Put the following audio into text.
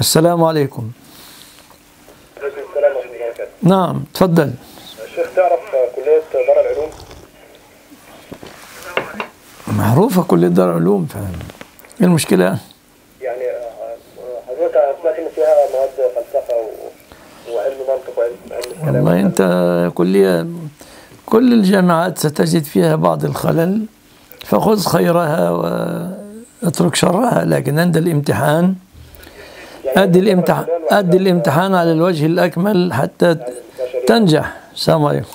السلام عليكم السلام ورحمة الله وبركاته. نعم تفضل الشيخ تعرف كلية دار العلوم؟ معروفة كل دار علوم فاهم إيه المشكلة يعني آه، حضرتك سمعت إن فيها مواد فلسفة وعلم منطق وعلم علم كلام والله أنت كلية كل الجامعات ستجد فيها بعض الخلل فخذ خيرها واترك شرها لكن عند الامتحان أدي الامتحان أدي الامتحان على الوجه الأكمل حتى تنجح. السلام عليكم.